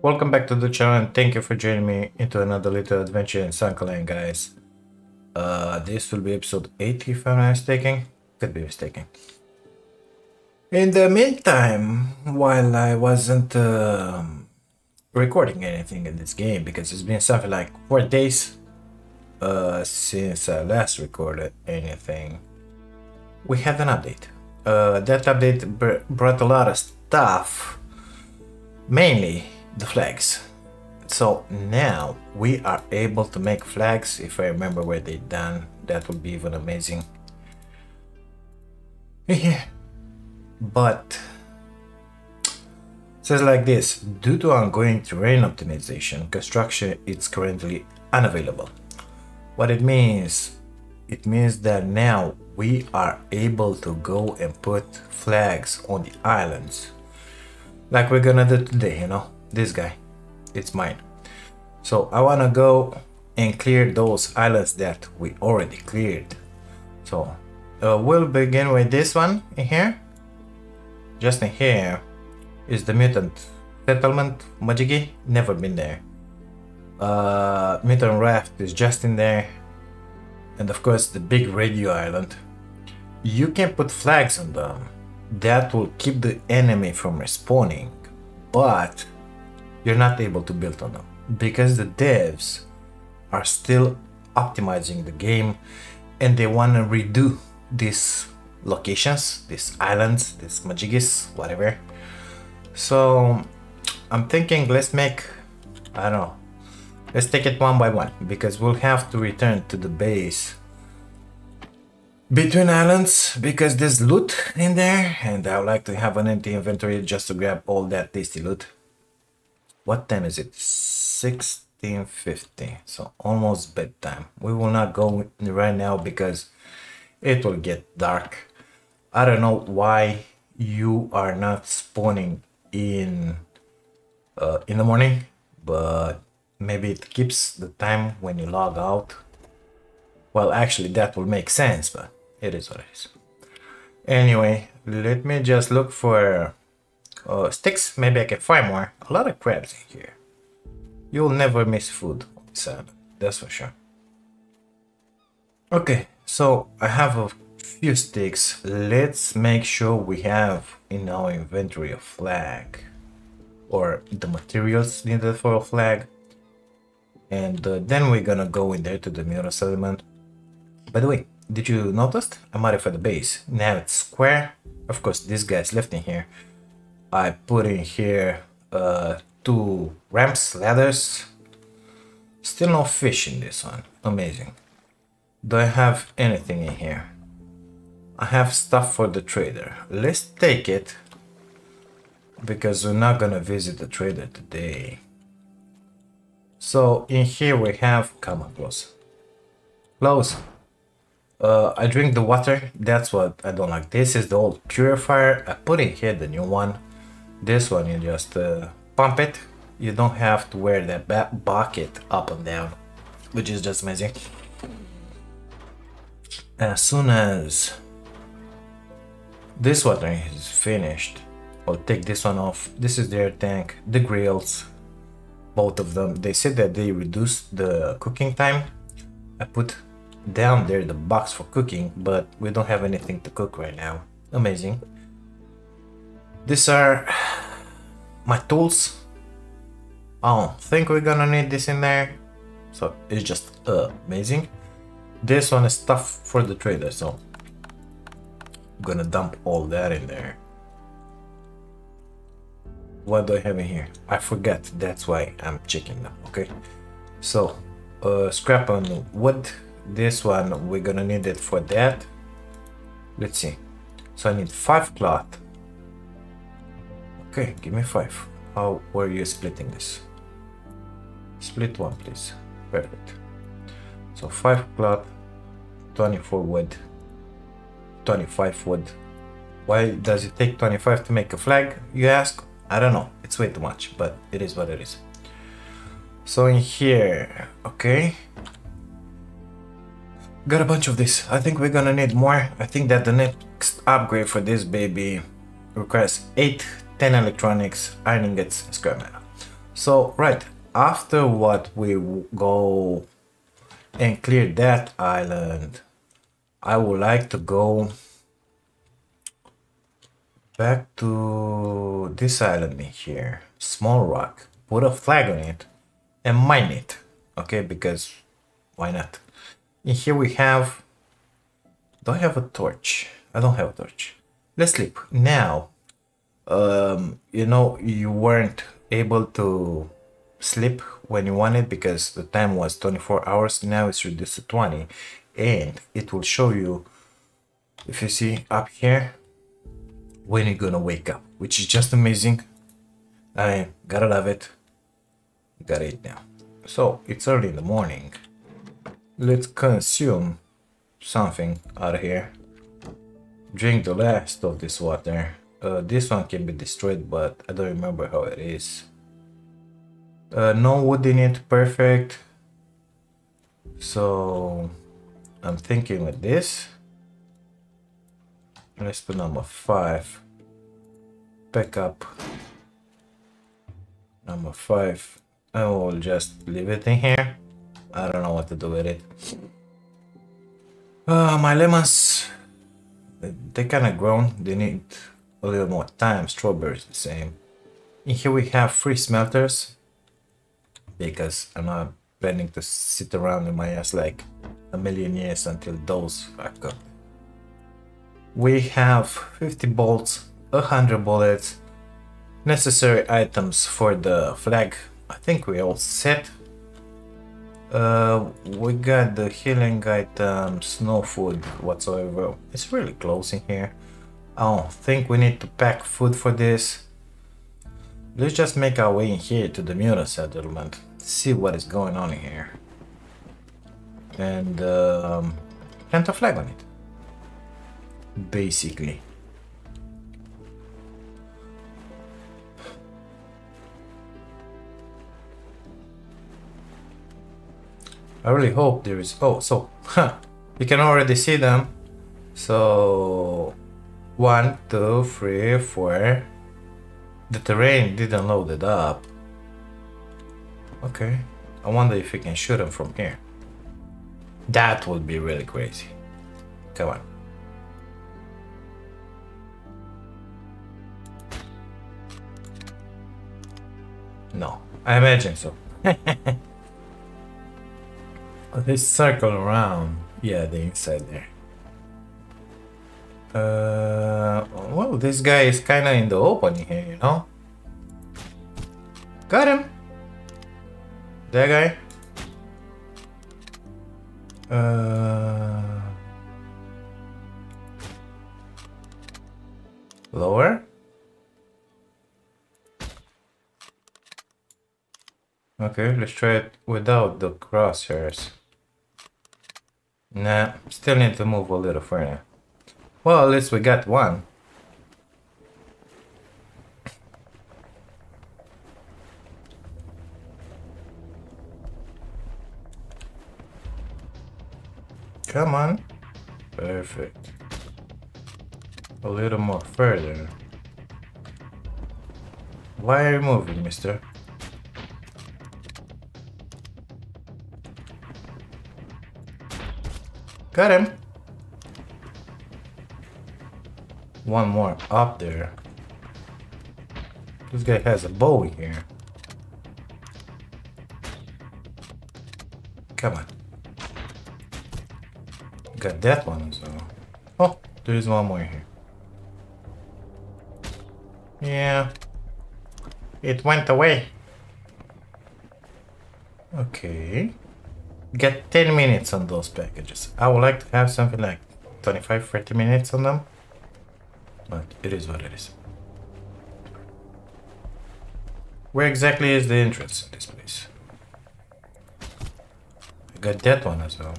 Welcome back to the channel and thank you for joining me into another little adventure in Sunkenland guys. Uh, this will be episode 8 if I'm not mistaken. Could be mistaken. In the meantime, while I wasn't um recording anything in this game because it's been something like 4 days uh, since I last recorded anything, we had an update. Uh, that update br brought a lot of stuff, mainly the flags. So now we are able to make flags. If I remember where they done, that would be even amazing. Yeah. But says like this, due to ongoing terrain optimization, construction is currently unavailable. What it means, it means that now we are able to go and put flags on the islands. Like we're gonna do today, you know, this guy, it's mine. So I wanna go and clear those islands that we already cleared. So uh, we'll begin with this one in here. Just in here is the mutant settlement Majigi. Never been there. Uh, mutant raft is just in there. And of course the big radio island. You can put flags on them. That will keep the enemy from respawning. But you're not able to build on them. Because the devs are still optimizing the game and they want to redo these locations, these islands, these majigis, whatever. So I'm thinking let's make, I don't know, let's take it one by one because we'll have to return to the base between islands because there's loot in there and I would like to have an empty inventory just to grab all that tasty loot. What time is it? 16.50, so almost bedtime. We will not go right now because it will get dark. I don't know why you are not spawning in uh, in the morning, but maybe it keeps the time when you log out. Well, actually that will make sense, but it is what it is. Anyway, let me just look for uh, sticks. Maybe I can find more. A lot of crabs in here. You'll never miss food on this island, that's for sure. Okay, so I have a few sticks. Let's make sure we have in our inventory a flag or the materials needed for a flag. And uh, then we're gonna go in there to the mural settlement. By the way, did you notice? I modified the base. Now it's square. Of course, this guy's left in here. I put in here uh, two ramps, ladders. Still no fish in this one. Amazing. Do I have anything in here? I have stuff for the trader. Let's take it. Because we're not gonna visit the trader today. So in here we have, come on close. Close. Uh, I drink the water, that's what I don't like. This is the old purifier. I put in here the new one. This one you just uh, pump it. You don't have to wear that bucket up and down, which is just amazing. As soon as this water is finished, I'll take this one off. This is their tank, the grills, both of them. They said that they reduced the cooking time. I put down there the box for cooking, but we don't have anything to cook right now. Amazing. These are my tools. I don't think we're gonna need this in there. So it's just uh, amazing. This one is stuff for the trader, so I'm gonna dump all that in there. What do I have in here? I forget, that's why I'm checking now, okay? So, uh, scrap on wood. This one, we're gonna need it for that. Let's see. So I need five cloth. Okay, give me five. How were you splitting this? Split one, please. Perfect. So 5 cloth, 24 wood, 25 wood. Why does it take 25 to make a flag, you ask? I don't know, it's way too much, but it is what it is. So in here, okay. Got a bunch of this. I think we're gonna need more. I think that the next upgrade for this baby requires 8, 10 electronics, iron ingots, scrap metal. So, right, after what we go and clear that island, I would like to go back to this island here, small rock, put a flag on it and mine it, okay, because why not? In here we have, do I have a torch? I don't have a torch. Let's sleep. Now, um, you know, you weren't able to sleep when you wanted because the time was 24 hours. Now it's reduced to 20 and it will show you, if you see up here, when you're gonna wake up, which is just amazing. I gotta love it. Gotta eat now. So it's early in the morning. Let's consume something out of here. Drink the last of this water. Uh, this one can be destroyed, but I don't remember how it is. Uh, no wood in it, perfect. So I'm thinking with this. Let's put number five. Back up. Number five. I will just leave it in here. I don't know what to do with it. Uh, my lemons, they kind of grown. They need a little more time. Strawberries the same. In here we have three smelters because I'm not planning to sit around in my ass like a million years until those are cooked. We have 50 bolts, 100 bullets, necessary items for the flag. I think we all set. Uh, we got the healing items, no food whatsoever. It's really close in here. I don't think we need to pack food for this. Let's just make our way in here to the Muta settlement. See what is going on here. And um, plant a flag on it basically. I really hope there is... Oh, so, huh, you can already see them. So, one, two, three, four. The terrain didn't load it up. Okay, I wonder if we can shoot them from here. That would be really crazy. Come on. No, I imagine so. they circle around. Yeah, the inside there. Uh, well, this guy is kind of in the open here, you know? Got him! That guy. Uh, lower? Okay, let's try it without the crosshairs. Nah, still need to move a little further. Well, at least we got one. Come on. Perfect. A little more further. Why are you moving, mister? Got him. One more up there. This guy has a bow here. Come on. Got that one as well. Oh, there is one more here. Yeah. It went away. Okay get 10 minutes on those packages. I would like to have something like 25 30 minutes on them. But it is what it is. Where exactly is the entrance in this place? I got that one as well.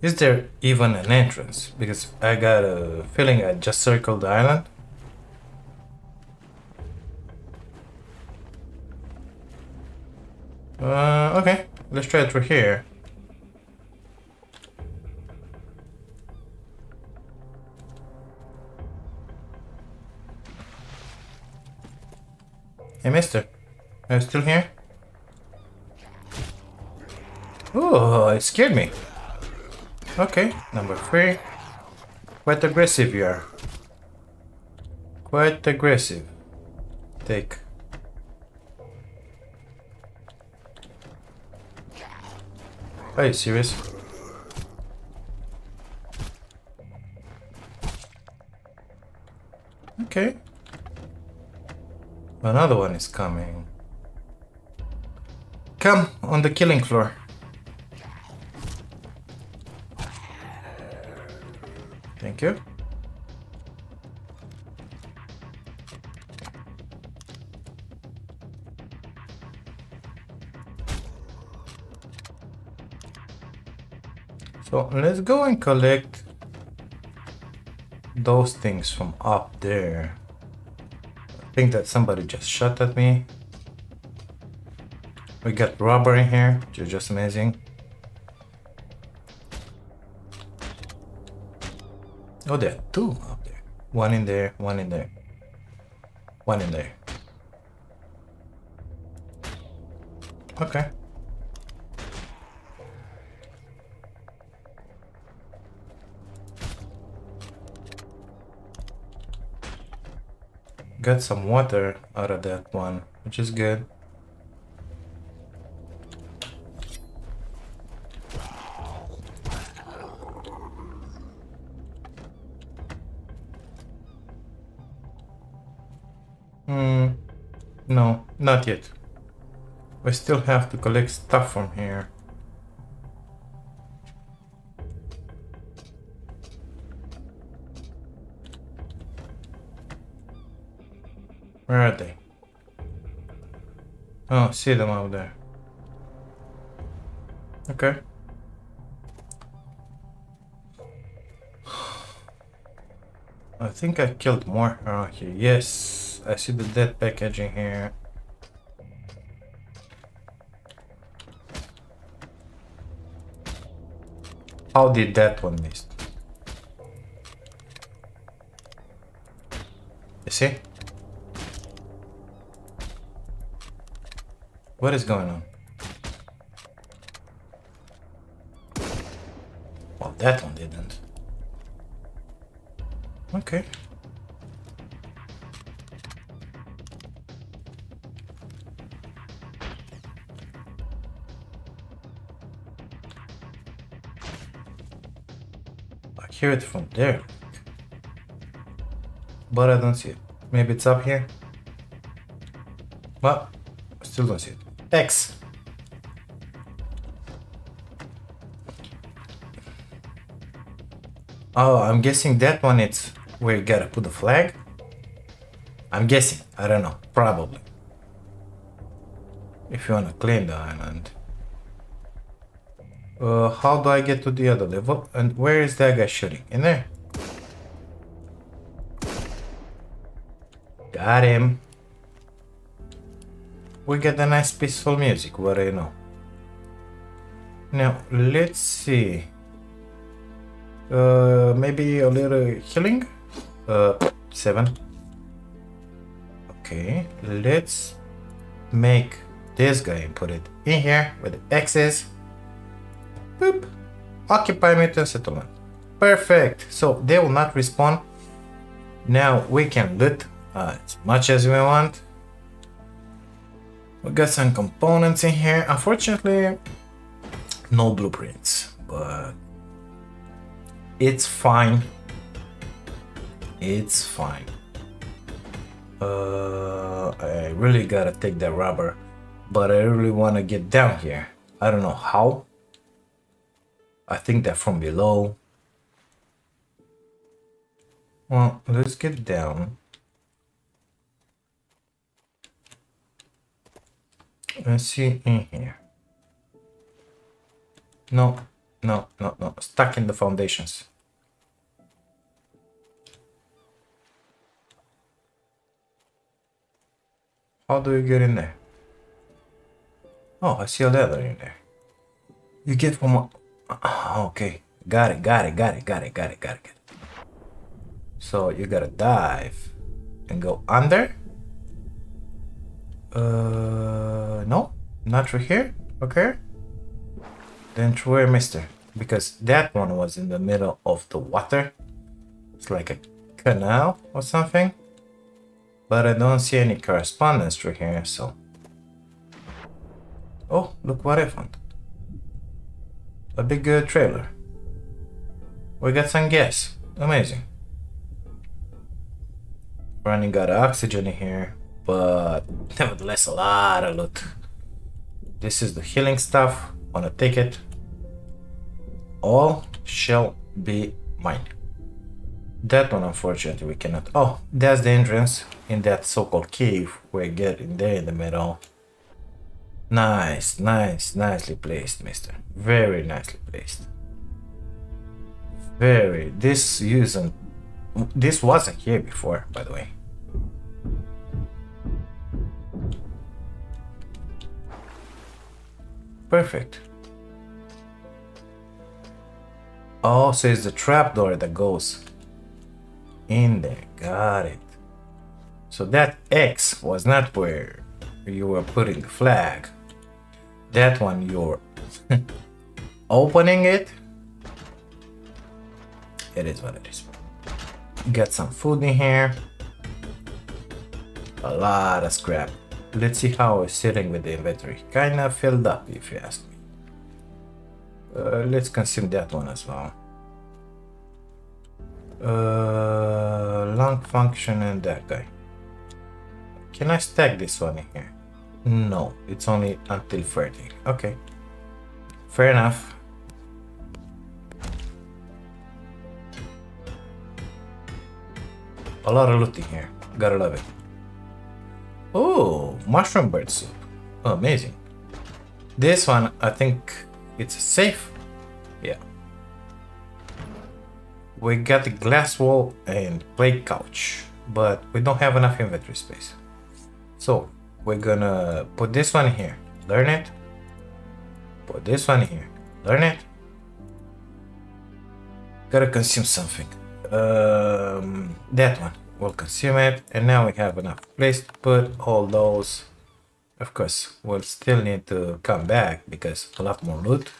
Is there even an entrance? Because I got a feeling I just circled the island. Uh, okay. let's try it through here. Hey, mister. Are you still here? Oh, it scared me. Okay, number three. Quite aggressive you are. Quite aggressive. Take. Are you serious? Okay. Another one is coming. Come on the killing floor. Thank you. So let's go and collect those things from up there. I think that somebody just shot at me. We got rubber in here, which is just amazing. Oh, there are two up there. One in there, one in there. One in there. Okay. Got some water out of that one, which is good. Hmm, no, not yet. We still have to collect stuff from here. Where are they? Oh, see them out there. Okay. I think I killed more oh, around here. Yes, I see the dead packaging here. How did that one miss? You see? What is going on? Well, that one didn't. Okay. I hear it from there. But I don't see it. Maybe it's up here? Well, I still don't see it. X. Oh, I'm guessing that one it's where you gotta put the flag. I'm guessing. I don't know. Probably. If you wanna claim the island. Uh, how do I get to the other level? And where is that guy shooting? In there? Got him. We get a nice peaceful music, what do you know? Now, let's see. Uh, maybe a little healing? Uh, seven. Okay, let's make this guy and put it in here with the X's. Boop. Occupy mutant settlement. Perfect. So they will not respawn. Now we can loot uh, as much as we want. We got some components in here. Unfortunately, no blueprints, but it's fine. It's fine. Uh, I really gotta take that rubber, but I really want to get down here. I don't know how. I think that from below. Well, let's get down. Let's see in here. No, no, no, no. Stuck in the foundations. How do you get in there? Oh, I see a ladder in there. You get from... Uh, okay. Got it, got it, got it, got it, got it, got it. Got it. So you gotta dive and go under. Uh, no, not through here. Okay. Then through where, mister? Because that one was in the middle of the water. It's like a canal or something. But I don't see any correspondence through here, so... Oh, look what I found. A big uh, trailer. We got some gas. Amazing. Running out of oxygen in here, but nevertheless a lot of loot. This is the healing stuff. Wanna take it. All shall be mine. That one, unfortunately, we cannot. Oh, that's the entrance in that so-called cave we get in there in the middle. Nice, nice, nicely placed, mister. Very nicely placed. Very. This isn't. This wasn't here before, by the way. Perfect. Oh, so it's the trapdoor that goes in there. Got it. So that X was not where you were putting the flag. That one you're opening it. It is what it is. Got some food in here. A lot of scrap. Let's see how it's sitting with the inventory. Kinda filled up if you ask me. Uh, let's consume that one as well. Uh, lung function and that guy. Can I stack this one in here? No, it's only until 30. Okay. Fair enough. A lot of loot in here. Gotta love it. Oh, mushroom bird soup. Oh, amazing. This one, I think it's safe. Yeah. We got the glass wall and plate couch, but we don't have enough inventory space. So we're gonna put this one here. Learn it. Put this one here. Learn it. Gotta consume something. Um, that one. We'll consume it. And now we have enough place to put all those. Of course, we'll still need to come back because a lot more loot.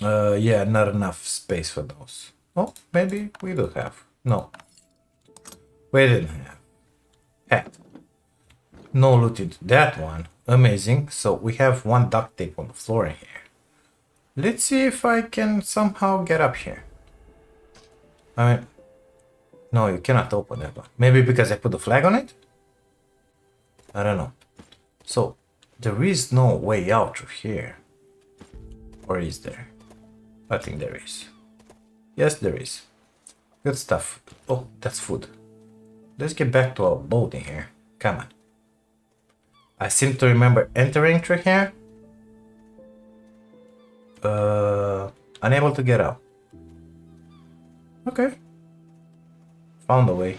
Uh, yeah, not enough space for those. Oh, maybe we do have. No. We didn't have. Had. No loot into that one. Amazing. So we have one duct tape on the floor here. Let's see if I can somehow get up here. I mean, no, you cannot open that one. Maybe because I put the flag on it? I don't know. So, there is no way out of here. Or is there? I think there is. Yes, there is. Good stuff. Oh, that's food. Let's get back to our boat in here. Come on. I seem to remember entering through here. Uh, unable to get out. Okay. Found the way.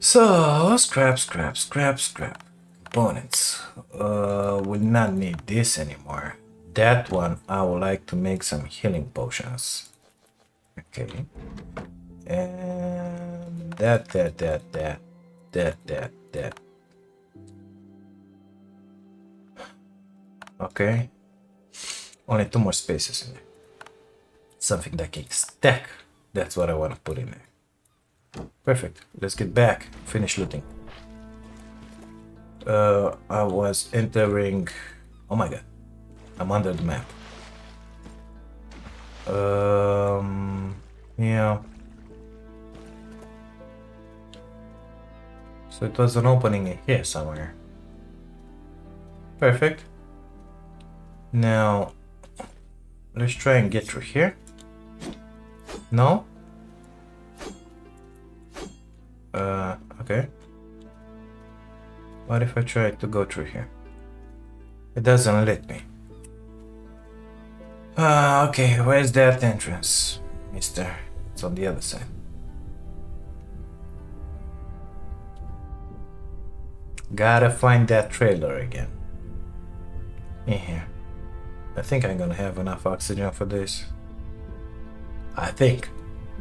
So, scrap, scrap, scrap, scrap. Components. Uh, will not need this anymore. That one, I would like to make some healing potions. Okay. And that, that, that, that, that, that, that. Okay. Only two more spaces in there. Something that can stack. That's what I want to put in there. Perfect. Let's get back. Finish looting. Uh, I was entering... Oh my god. I'm under the map. Um, yeah. So it was an opening here somewhere. Perfect. Now, let's try and get through here. No? Uh, okay. What if I try to go through here? It doesn't let me. Uh, okay, where's that entrance, mister? It's on the other side. Gotta find that trailer again. in here. I think I'm gonna have enough oxygen for this. I think.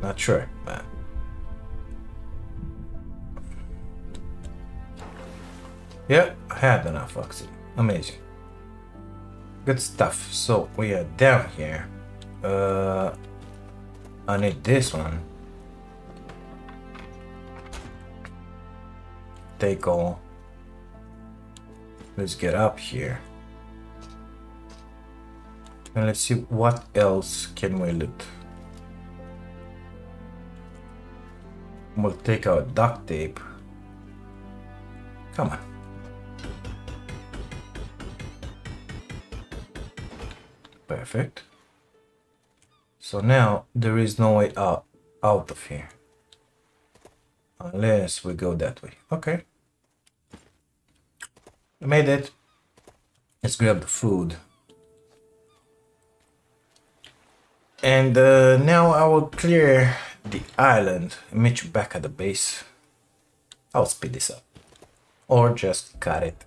Not sure, but Yeah, I had enough oxygen. Amazing. Good stuff. So we are down here. Uh, I need this one. Take all. Let's get up here. And let's see what else can we loot. We'll take our duct tape. Come on. Perfect. So now there is no way out, out of here. Unless we go that way. Okay. We made it. Let's grab the food. And uh, now I will clear the island and meet you back at the base. I'll speed this up. Or just cut it.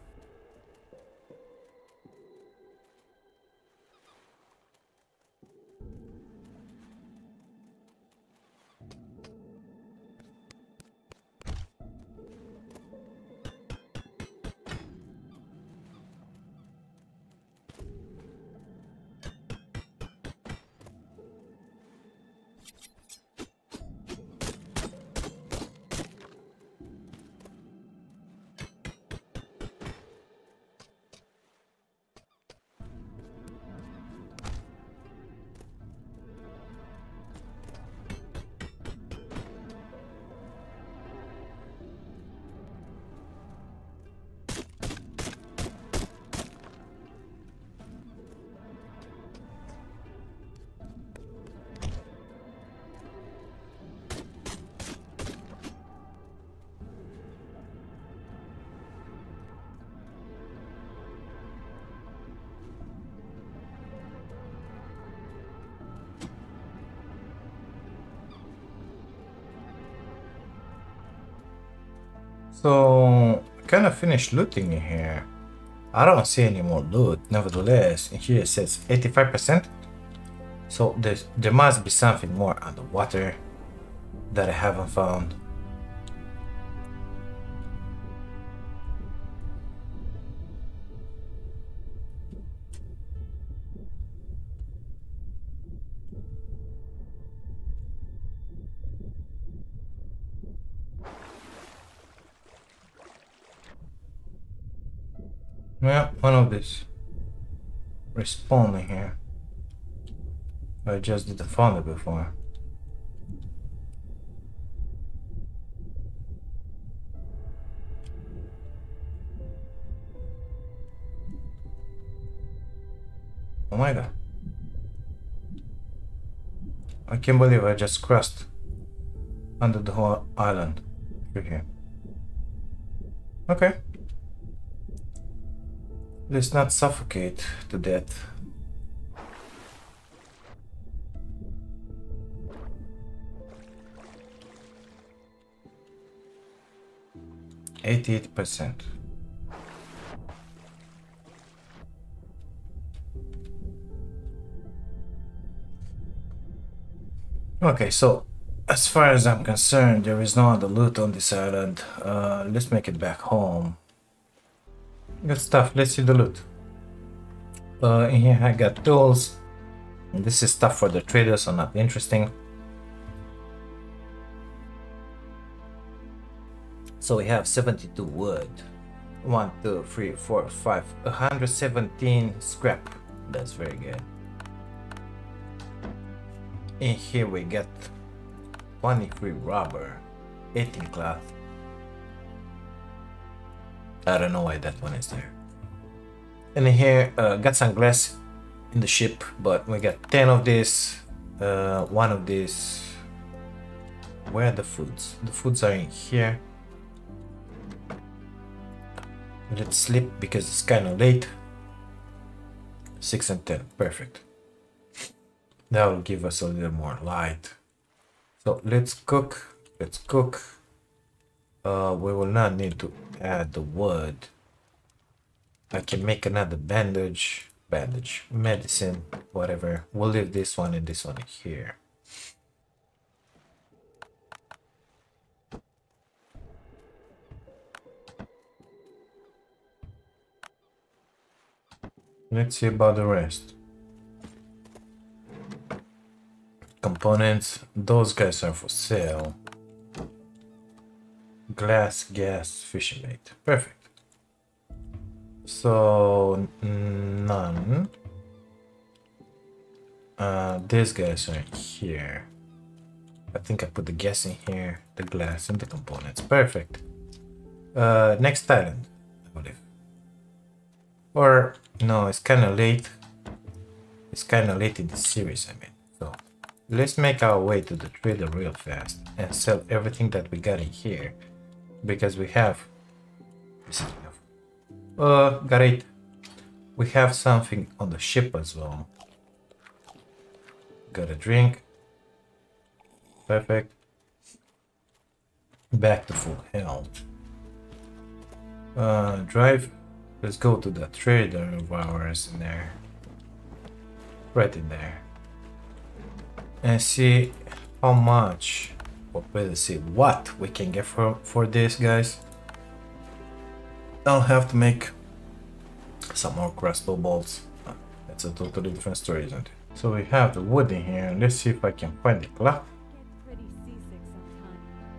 So, kind of finished looting in here. I don't see any more loot. Nevertheless, here it says 85%. So there must be something more underwater that I haven't found. One. Respawning here. I just didn't before. Oh my god. I can't believe I just crossed under the whole island through here. Okay. Let's not suffocate to death. Eighty-eight percent. Okay, so as far as I'm concerned, there is no other loot on this island. Uh, let's make it back home. Good stuff. Let's see the loot. Uh, here I got tools. This is stuff for the traders, so not interesting. So we have 72 wood. 1, 2, 3, 4, 5, 117 scrap. That's very good. In here we get 23 rubber, 18 cloth, I don't know why that one is there. And here, uh, got some glass in the ship, but we got 10 of this, uh, one of this. Where are the foods? The foods are in here. Let's sleep because it's kind of late. 6 and 10, perfect. That will give us a little more light. So let's cook, let's cook. Uh, we will not need to add the wood. I can make another bandage. bandage, medicine, whatever. We'll leave this one and this one here. Let's see about the rest. Components, those guys are for sale. Glass, gas, fishing bait. Perfect. So, none. Uh, these guys are here. I think I put the gas in here, the glass, and the components. Perfect. Uh, next island, I believe. Or, no, it's kind of late. It's kind of late in the series, I mean. So, let's make our way to the trader real fast and sell everything that we got in here. Because we have... Uh, got it. We have something on the ship as well. Got a drink. Perfect. Back to full health. Uh, drive Let's go to the trader of ours in there. Right in there. And see how much, better see what we can get for, for this, guys. I'll have to make some more crossbow bolts. That's a totally different story, isn't it? So we have the wood in here. Let's see if I can find the cloth.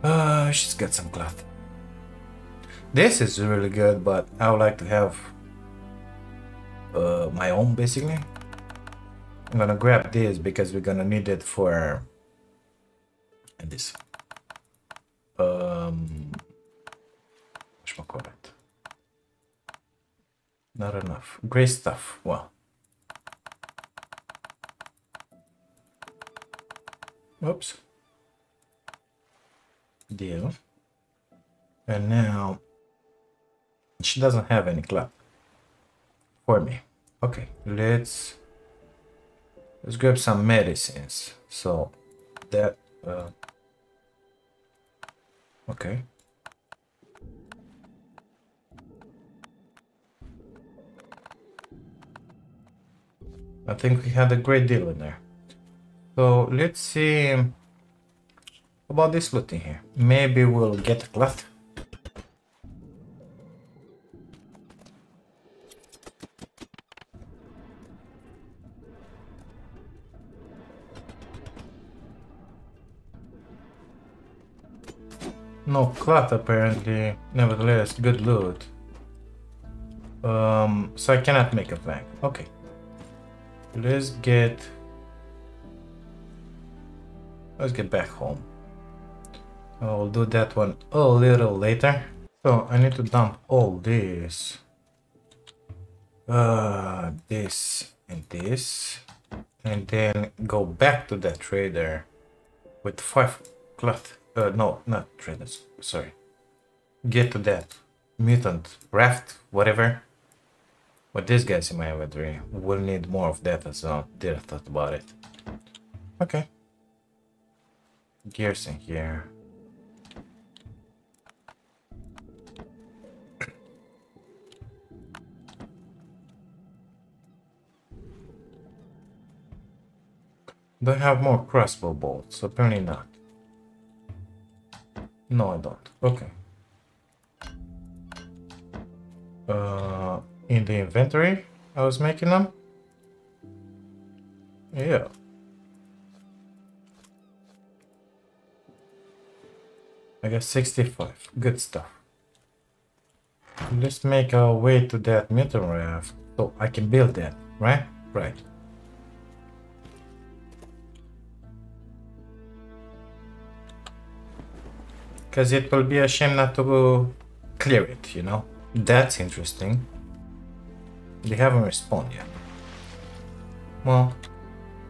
Uh, she's got some cloth. This is really good, but I would like to have uh, my own basically. I'm gonna grab this because we're gonna need it for and this. Um, call it? Not enough. Gray stuff. Well. Oops. Deal. And now she doesn't have any club for me. Okay, let's let's grab some medicines. So that uh, okay. I think we had a great deal in there. So let's see about this looting here. Maybe we'll get a cloth. No cloth apparently. Nevertheless, good loot. Um, so I cannot make a flank. Okay. Let's get... Let's get back home. I'll do that one a little later. So I need to dump all this. Uh, this and this. And then go back to that trader with five cloth. Uh, no, not traders. Sorry. Get to that. Mutant, raft, whatever. But this guy's in my inventory. We'll need more of that as well. Did I thought about it. Okay. Gears in here. Do I have more crossbow bolts? Apparently not. No, I don't. Okay. Uh, in the inventory, I was making them. Yeah. I got 65. Good stuff. Let's make our way to that mutant raft so I can build that, right? Right. Because it will be a shame not to clear it, you know? That's interesting. They haven't responded yet. Well,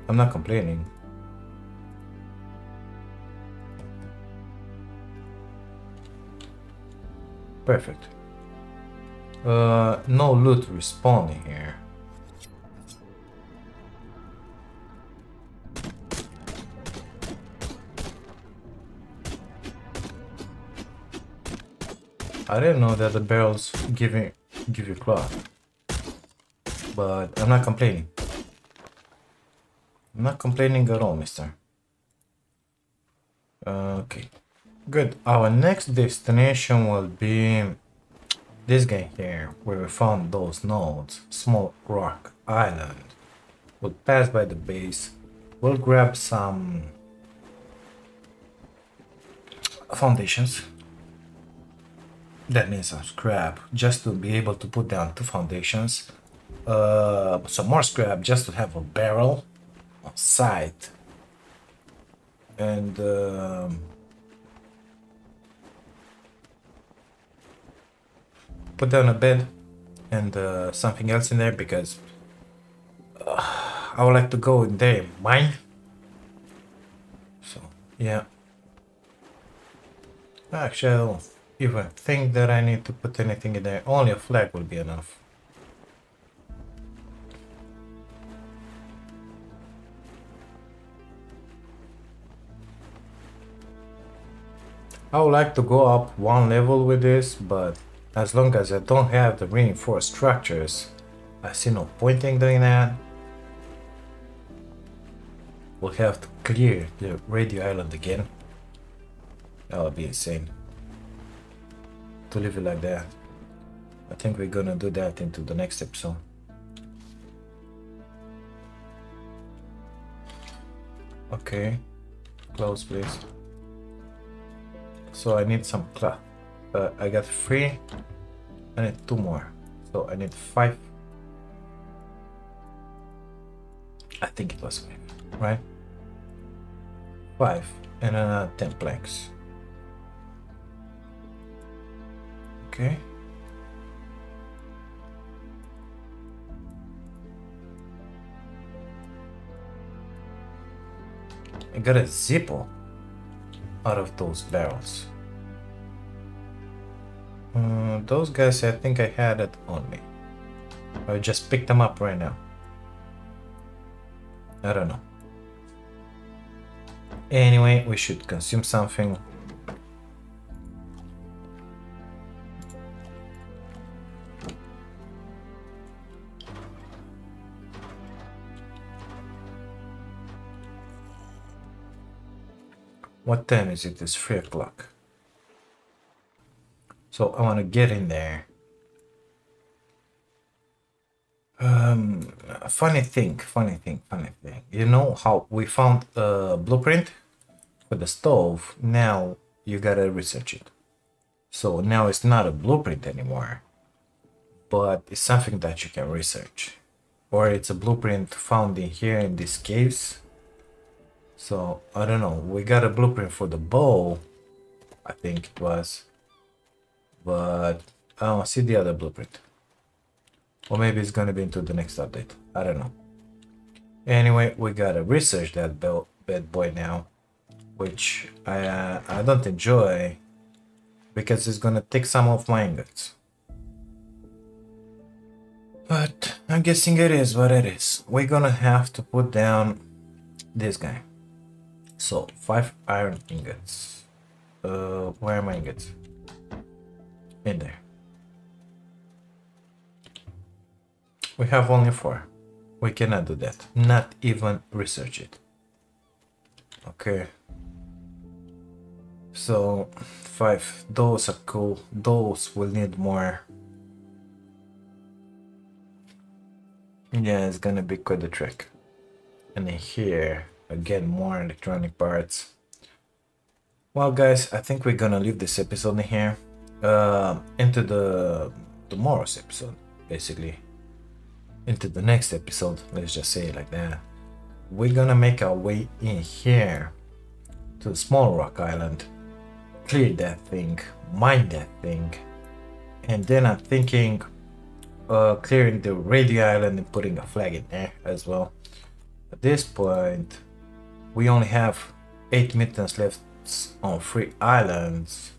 I'm not complaining. Perfect. Uh, no loot responding here. I didn't know that the barrels give you, give you cloth. But I'm not complaining. I'm not complaining at all, mister. Okay. Good. Our next destination will be this guy here, where we found those nodes. Small rock island. We'll pass by the base. We'll grab some foundations. That means some scrap, just to be able to put down two foundations. Uh, some more scrap, just to have a barrel on site. And... Um, put down a bed and uh, something else in there because uh, I would like to go in there mine. So yeah. Actually, I even think that I need to put anything in there. Only a flag will be enough. I would like to go up one level with this, but as long as I don't have the reinforced structures, I see no point in doing that. We'll have to clear the radio island again. That would be insane. To leave it like that. I think we're gonna do that into the next episode. Okay. Close please. So I need some cloth. Uh, I got three. I need two more. So I need five. I think it was five, right? Five and uh, ten planks. Okay. I got a Zippo out of those barrels. Uh, those guys, I think I had it on me. I just picked them up right now. I don't know. Anyway, we should consume something. What time is it? It's 3 o'clock. So I want to get in there. Um, funny thing, funny thing, funny thing. You know how we found a blueprint for the stove? Now you gotta research it. So now it's not a blueprint anymore, but it's something that you can research. Or it's a blueprint found in here in these caves. So I don't know. We got a blueprint for the bow. I think it was but I don't see the other blueprint. Or maybe it's gonna be into the next update. I don't know. Anyway, we gotta research that bad boy now, which I uh, I don't enjoy because it's gonna take some of my ingots. But I'm guessing it is what it is. We're gonna have to put down this guy. So five iron ingots. Uh, where are my ingots? in there. We have only four. We cannot do that. Not even research it. Okay. So, five. Those are cool. Those will need more. Yeah, it's gonna be quite a trick. And here, again, more electronic parts. Well, guys, I think we're gonna leave this episode here uh, into the tomorrow's episode, basically. Into the next episode, let's just say it like that. We're gonna make our way in here to the small rock island, clear that thing, mine that thing, and then I'm thinking uh, clearing the radio island and putting a flag in there as well. At this point, we only have 8 mutants left on three islands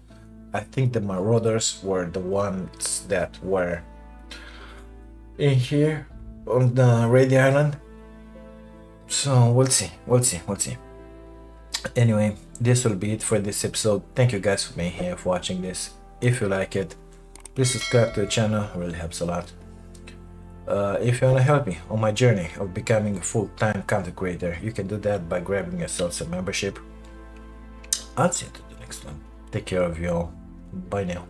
I think the Marauders were the ones that were in here on the Radio Island. So we'll see, we'll see, we'll see. Anyway, this will be it for this episode. Thank you guys for being here, for watching this. If you like it, please subscribe to the channel, it really helps a lot. Uh, if you want to help me on my journey of becoming a full-time content creator, you can do that by grabbing yourself some membership. I'll see you to the next one. Take care of you all. Bye now.